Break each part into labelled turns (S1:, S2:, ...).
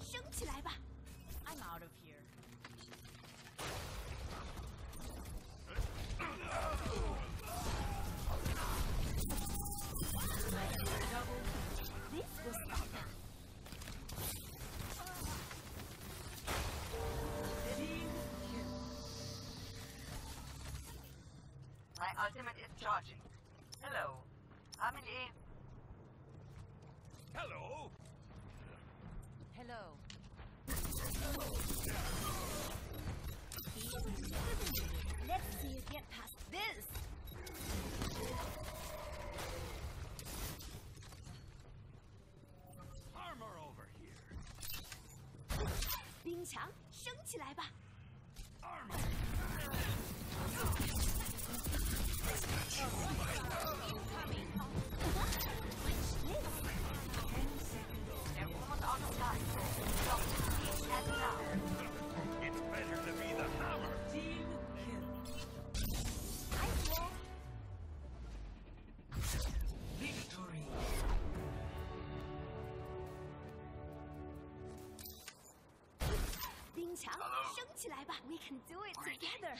S1: 升起来吧
S2: ！I'm out of
S3: here.
S1: This was stop them. My ultimate is charging. Hello. I'm an
S4: Hello! Hello.
S1: Let's see you get past this.
S3: Armor over here.
S4: 冰墙升起来
S1: 吧。Armor. 起来吧 we can do it together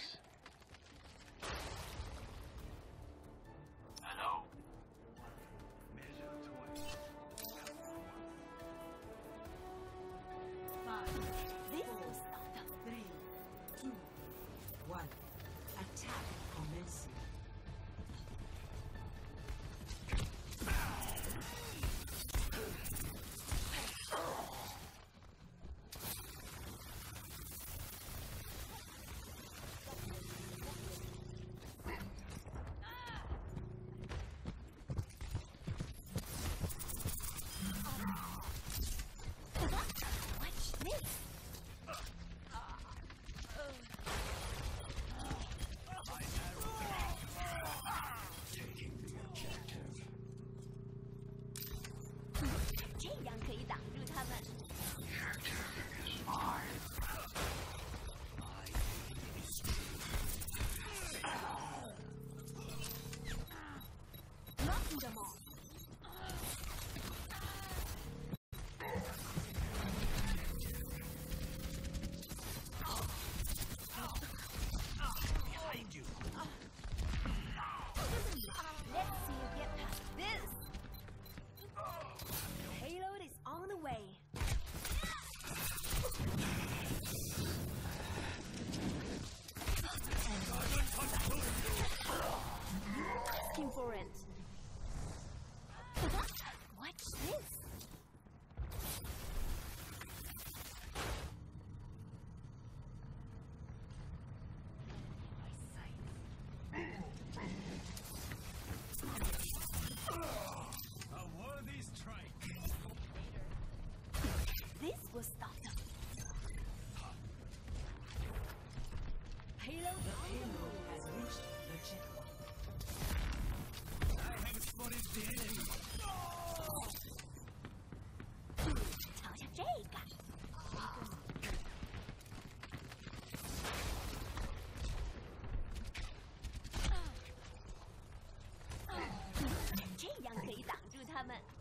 S1: 他们。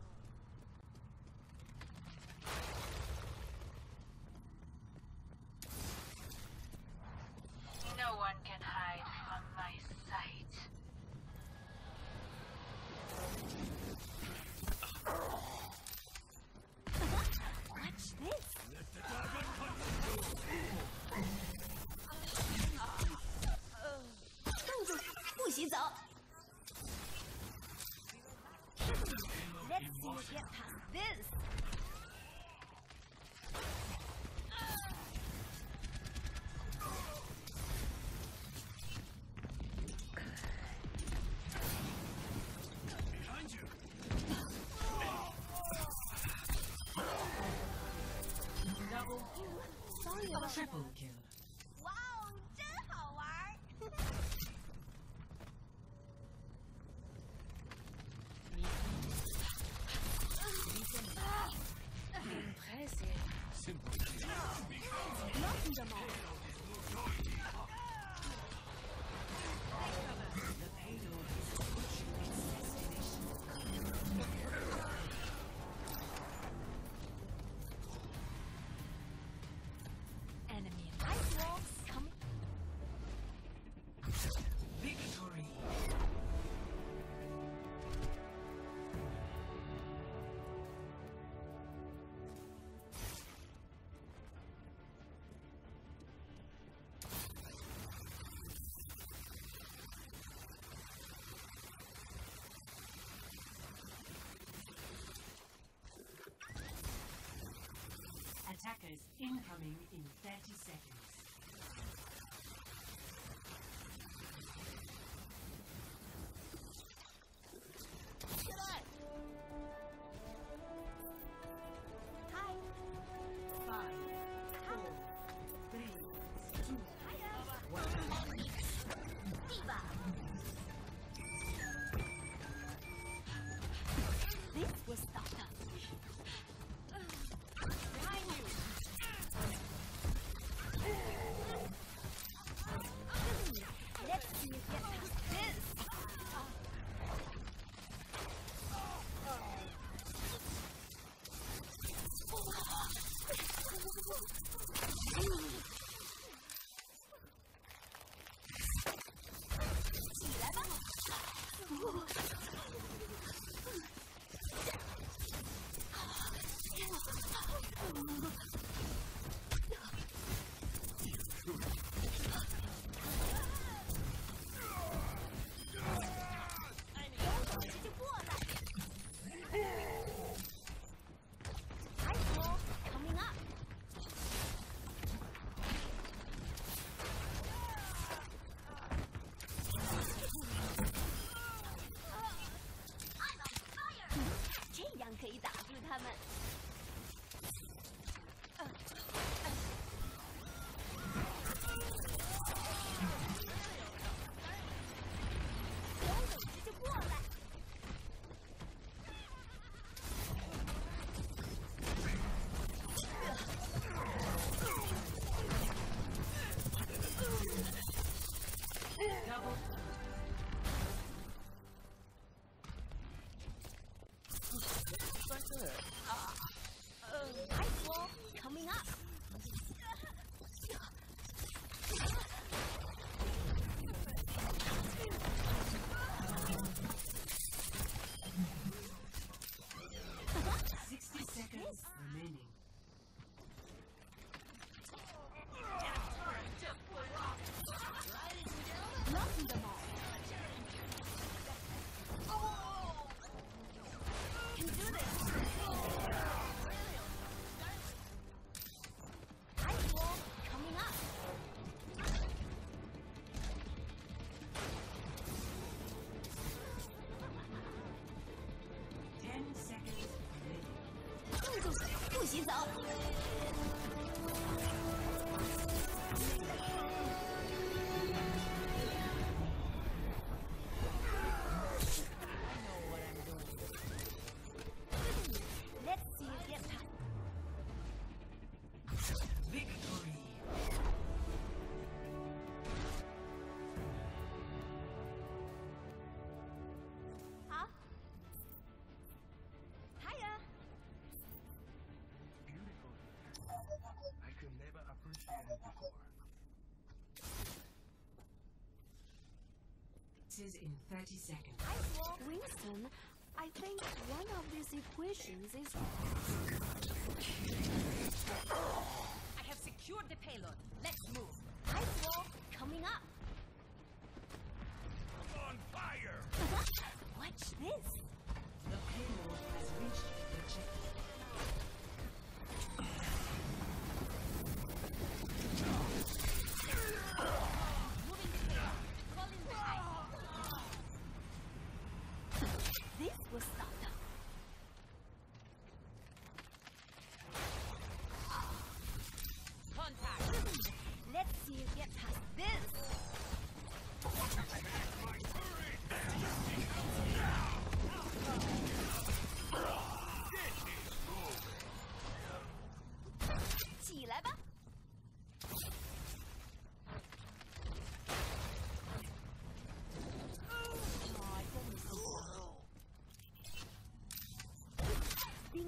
S1: Double kill，Double
S3: triple kill，
S1: 哇哦，真好玩儿！coming in 30 seconds. 洗澡。in 30 seconds.
S5: Winston, I think one of these equations is...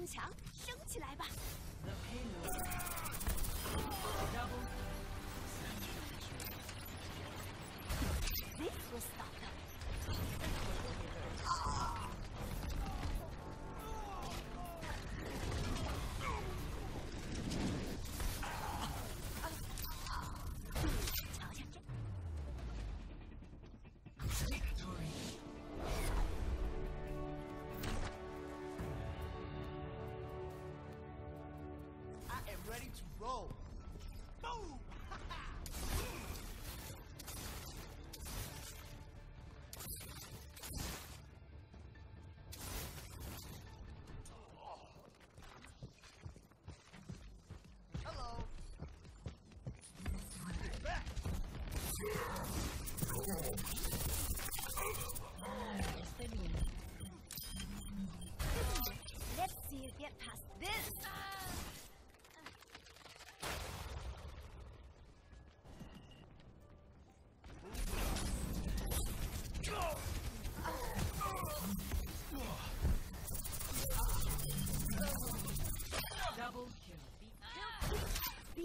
S5: 墙升
S1: 起
S3: 来吧。ready to roll.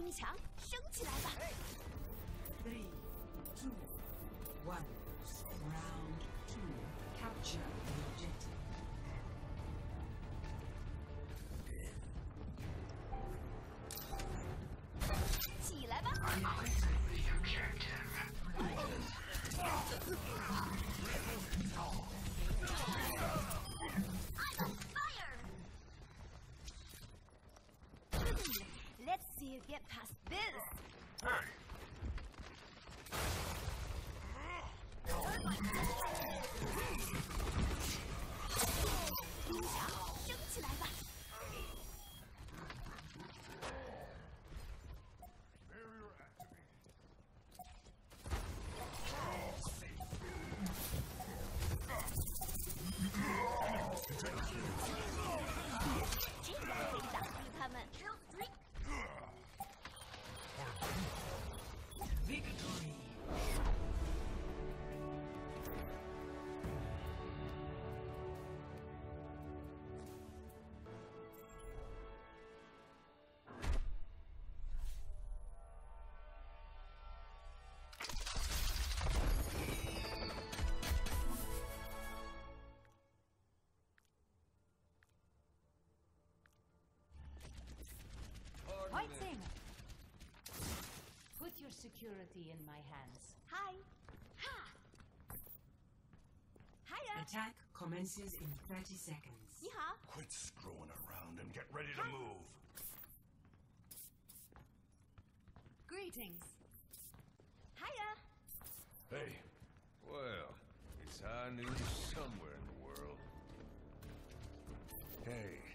S1: 冰墙升起来吧
S3: ！Three, two, one. Round two. Capture the objective.
S1: Let's see you get past this. 升起来吧。这个可以打击他们。
S5: Security in my hands.
S1: Hi. Ha. Hiya.
S3: Attack commences in 30 seconds.
S1: 你好。
S4: Quit screwing around and get ready to move.
S5: Greetings.
S1: Hiya.
S4: Hey.
S6: Well, it's high news somewhere in the world.
S4: Hey.